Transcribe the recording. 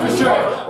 Fechou!